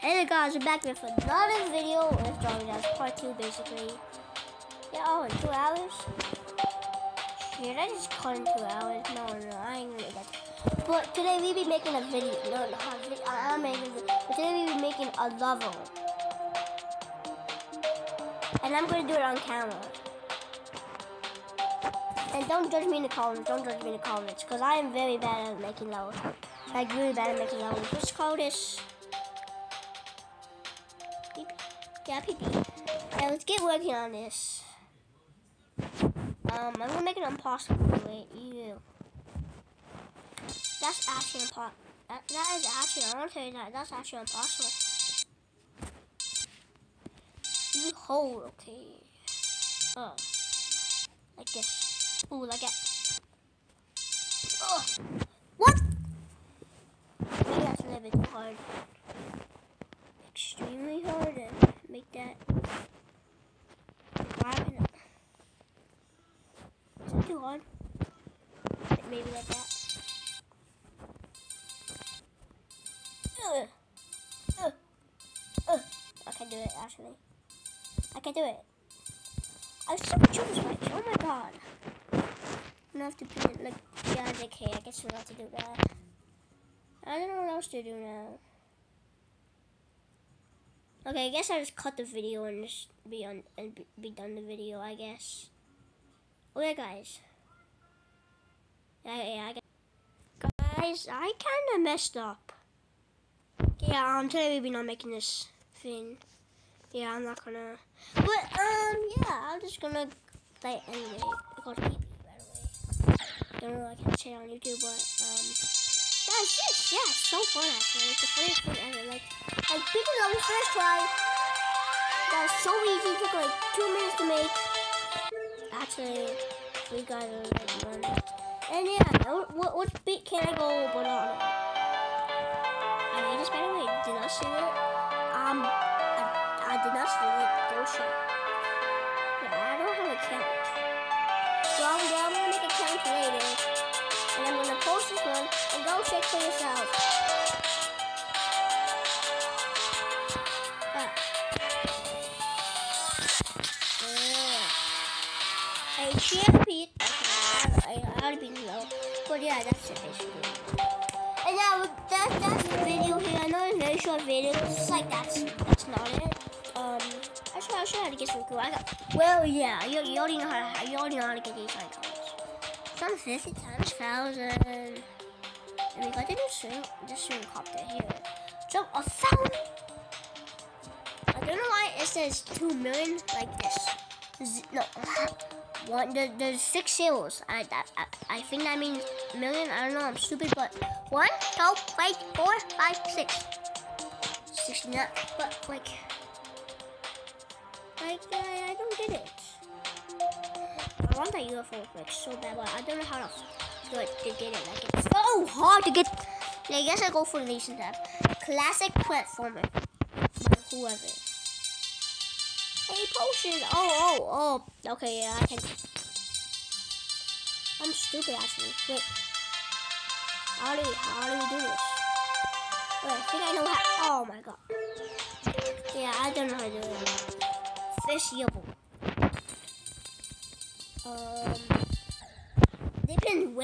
Hey guys, we're back with another video. Let's draw that's part two basically. Yeah, oh, in two hours? Should I just cut in two hours? No, no, I ain't gonna get But today we be making a video. No, no, I'm making a But today we be making a level. And I'm gonna do it on camera. And don't judge me in the comments. Don't judge me in the comments. Because I am very bad at making levels. Like, really bad at making levels. Let's call this Pee. Alright, let's get working on this. Um, I'm gonna make it impossible. Wait, you. That's actually impossible. That, that is actually, I want to tell you that, that's actually impossible. You hold, okay. Oh. Like this. Ooh, like that. Oh. What? That's a little bit hard. Extremely hard make that five that too hard? Maybe like that. Uh, uh, uh, I can do it actually. I can do it. I still choose right. Oh my god. I'm gonna have to put it like yeah, okay, I guess we'll have to do that. I don't know what else to do now. Okay, I guess I just cut the video and just be on and be done the video. I guess. Oh yeah, guys. Yeah, yeah, I guys, I kind of messed up. Yeah, um, today we'll be not making this thing. Yeah, I'm not gonna. But um, yeah, I'm just gonna like anyway pee pee by the way. Don't know I can say it on YouTube, but um, yeah, it's so fun actually. It's the funniest thing ever. Like. And speaking of the first try, that was so easy. It took like two minutes to make. Actually, we got a like one. And yeah, what, what beat can I go banana? I made this by the way. Did not see it. Um, I, I did not see it. Go shit. Yeah, I don't have a count. So I'm, I'm gonna make a count later. And I'm gonna post this one and go check for yourself. I can't. Okay, I, already low. But yeah, that's it basically. And yeah, that, that's the video here. I know it's a very short video. It's like that's that's not it. Um, I should I should have to get some cool. I got. Well, yeah, you, you already know how to you already know how to get these icons. Some fifty times thousand. And we got the new swing, the swing copter here. So a thousand. I don't know why it says two million like this. Z no. One, there, there's six zeros. I, I, I think that means million. I don't know. I'm stupid, but one, two, three, four, five, six. Sixty-nine. But like, like I, I don't get it. I want that UFO like so bad, but I don't know how to do it to get it. Like it's so hard to get. I guess I go for nation tab. Classic platformer whoever. Potion. Oh, oh, oh. Okay, yeah, I can. I'm stupid, actually. Wait. How do we, how do we do this? Wait, I think I know how. Oh my god. Yeah, I don't know how to do it. Fishable. Um. They've been.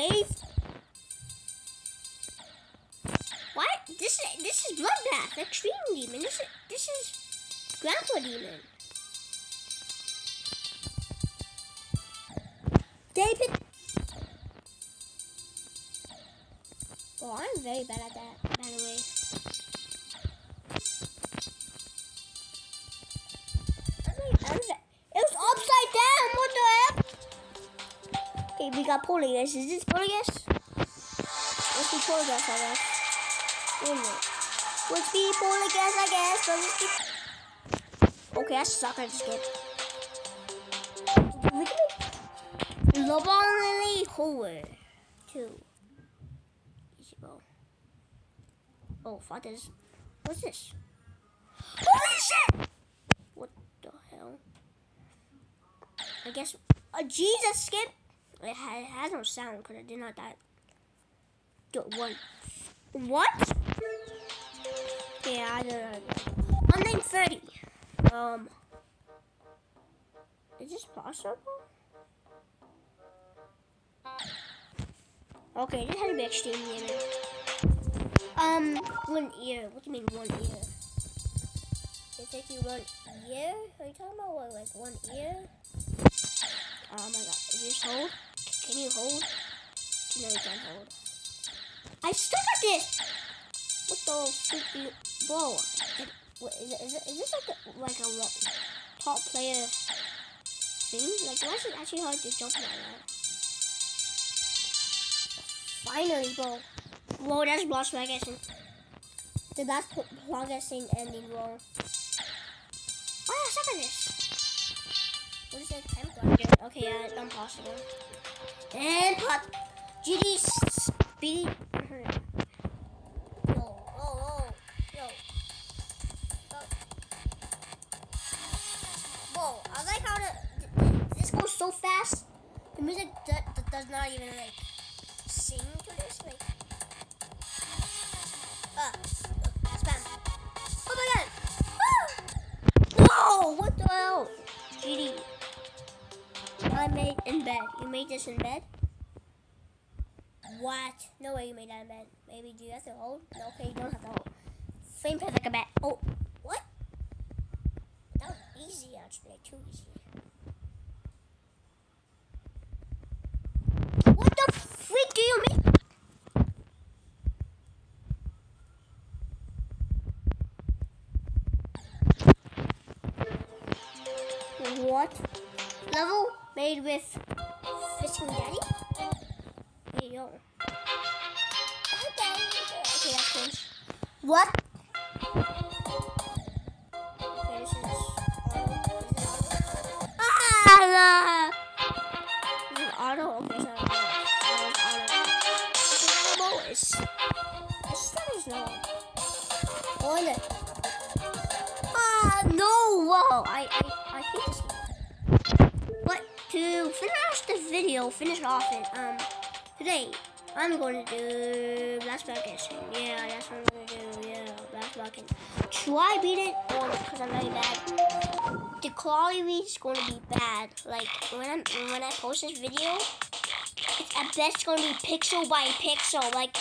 What? This is this is bloodbath, extreme demon. This is this is grandpa demon. David. Oh, I'm very bad at that, by the way. It was upside down. What the heck? Okay, we got Polygus. Is this Polygus? Let's be Polygus, I guess. Wait a minute. Let's be Polygus, I guess. Let's be... Okay, I suck at this Look Two. Easy go. Oh, fuck this. What's this? Holy shit! What the hell? I guess. A Jesus skip! It, ha it has no sound because I did not die. One. What? Yeah, I don't know. On 930. Um. Is this possible? Okay, this had to be extreme gaming. Um, one year. What do you mean one year? It take you one year? Are you talking about what, like one year? Oh my god. Is this hold? Can you hold? No, you can't hold. I still got this! What the freak do you... Bro, it, what, is, it, is, it, is this like a, like a top player thing? Like, why is it actually hard to jump like that? Finally, bro. Whoa, that's Bloss Magazine. The last Magazine ending, bro. Oh, yeah, at this. What is that? Time? Okay, yeah, it's impossible. And pop. GD speed. Yo, oh, oh, yo. Whoa, I like how the, this goes so fast. The music does not even like this? Uh, spam. Oh my god! Ah! Whoa! What the hell? GD. I made in bed. You made this in bed? What? No way you made that in bed. Maybe do you have to hold? No, okay, you don't have to hold. Frame pet like a bat. Oh, what? That was easy actually, too easy. do you mean? What? Level made with Fishing Daddy? Yo. Okay, okay. What? Okay? Ah! Okay. Ah, no! Whoa! I, I, I hate this. Finish the video, finish off it, um, today, I'm going to do Blast Bucket. Yeah, that's what I'm going to do. Yeah, Blast Bucket. Try beat it, or because I'm very bad. The quality is going to be bad. Like, when, I'm, when I post this video, it's at best going to be pixel by pixel. Like,